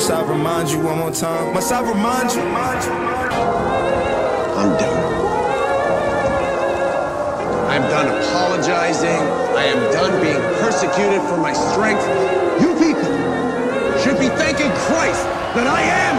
Must I remind you one more time? Must I remind you? I'm done. I'm done apologizing. I am done being persecuted for my strength. You people should be thanking Christ that I am